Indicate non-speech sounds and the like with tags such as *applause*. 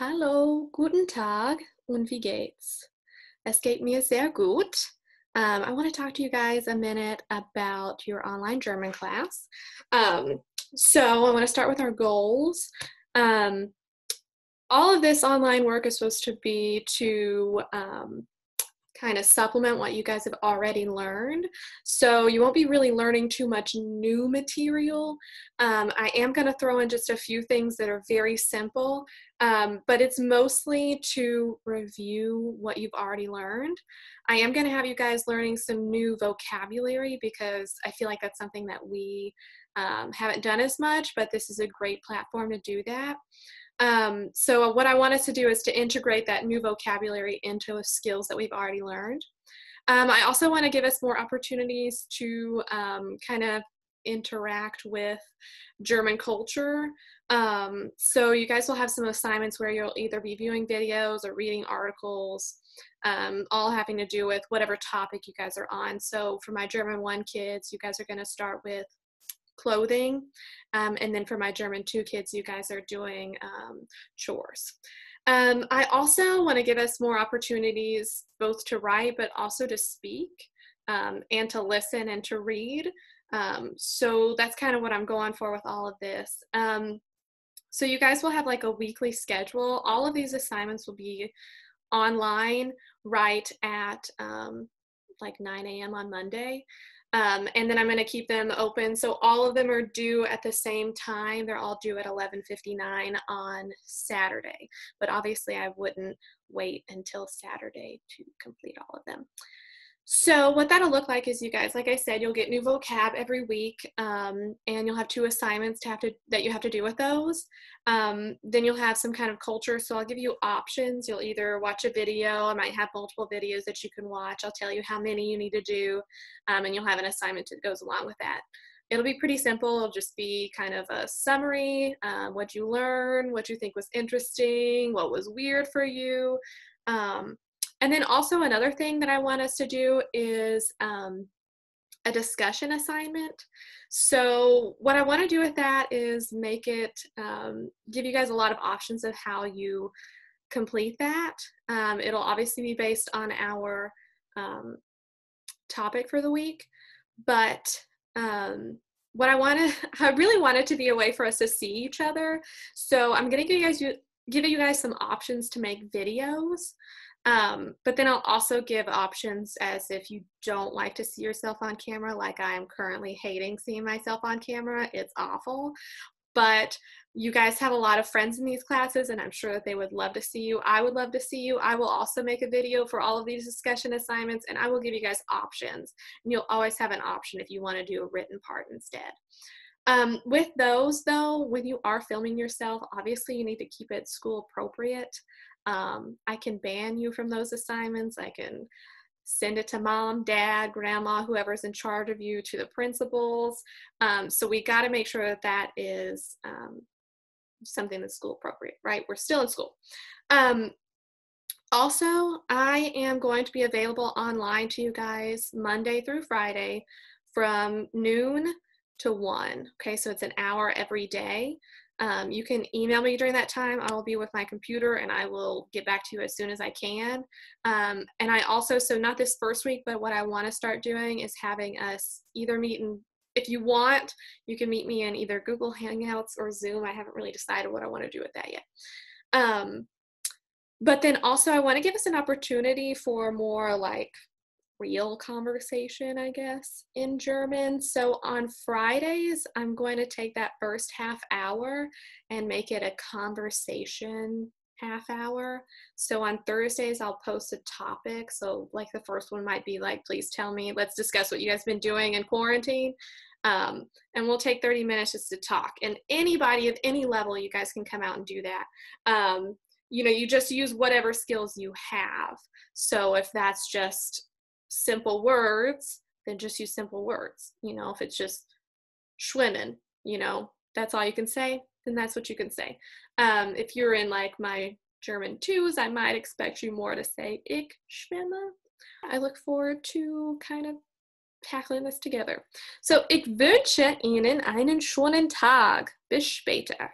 Hallo, guten Tag und wie geht's? Es geht mir sehr gut. Um, I want to talk to you guys a minute about your online German class. Um, so, I want to start with our goals. Um, all of this online work is supposed to be to um, kind of supplement what you guys have already learned. So you won't be really learning too much new material. Um, I am going to throw in just a few things that are very simple, um, but it's mostly to review what you've already learned. I am going to have you guys learning some new vocabulary because I feel like that's something that we um, haven't done as much, but this is a great platform to do that. Um, so what I want us to do is to integrate that new vocabulary into the skills that we've already learned. Um, I also want to give us more opportunities to um, kind of interact with German culture. Um, so you guys will have some assignments where you'll either be viewing videos or reading articles, um, all having to do with whatever topic you guys are on. So for my German 1 kids, you guys are going to start with clothing. Um, and then for my German 2 kids, you guys are doing um, chores. Um, I also want to give us more opportunities both to write but also to speak um, and to listen and to read. Um, so that's kind of what I'm going for with all of this. Um, so you guys will have like a weekly schedule. All of these assignments will be online right at like 9 a.m. on Monday. Um, and then I'm going to keep them open. So all of them are due at the same time. They're all due at 11:59 on Saturday. But obviously, I wouldn't wait until Saturday to complete all of them. So what that'll look like is you guys, like I said, you'll get new vocab every week, um, and you'll have two assignments to have to that you have to do with those. Um, then you'll have some kind of culture. So I'll give you options. You'll either watch a video. I might have multiple videos that you can watch. I'll tell you how many you need to do, um, and you'll have an assignment that goes along with that. It'll be pretty simple. It'll just be kind of a summary, uh, what you learn, what you think was interesting, what was weird for you. Um, and then also another thing that I want us to do is um, a discussion assignment. So what I want to do with that is make it, um, give you guys a lot of options of how you complete that. Um, it'll obviously be based on our um, topic for the week, but um, what I want to, *laughs* I really want it to be a way for us to see each other. So I'm going to give you guys, give you guys some options to make videos. Um, but then I'll also give options as if you don't like to see yourself on camera, like I am currently hating seeing myself on camera. It's awful. But you guys have a lot of friends in these classes, and I'm sure that they would love to see you. I would love to see you. I will also make a video for all of these discussion assignments, and I will give you guys options. And you'll always have an option if you want to do a written part instead. Um, with those, though, when you are filming yourself, obviously you need to keep it school appropriate. Um, I can ban you from those assignments. I can send it to mom, dad, grandma, whoever's in charge of you, to the principals. Um, so we got to make sure that that is um, something that's school appropriate, right? We're still in school. Um, also, I am going to be available online to you guys Monday through Friday from noon to 1. Okay, so it's an hour every day. Um, you can email me during that time. I will be with my computer and I will get back to you as soon as I can. Um, and I also, so not this first week, but what I want to start doing is having us either meet in, if you want, you can meet me in either Google Hangouts or Zoom. I haven't really decided what I want to do with that yet. Um, but then also, I want to give us an opportunity for more like real conversation, I guess, in German. So on Fridays, I'm going to take that first half hour and make it a conversation half hour. So on Thursdays, I'll post a topic. So, like, the first one might be like, please tell me, let's discuss what you guys been doing in quarantine. Um, and we'll take 30 minutes just to talk. And anybody of any level, you guys can come out and do that. Um, you know, you just use whatever skills you have. So if that's just simple words, then just use simple words. You know, if it's just schwimmen, you know, that's all you can say, then that's what you can say. Um, if you're in like my German twos, I might expect you more to say ich schwimme. I look forward to kind of tackling this together. So, ich wünsche Ihnen einen schönen Tag. Bis später.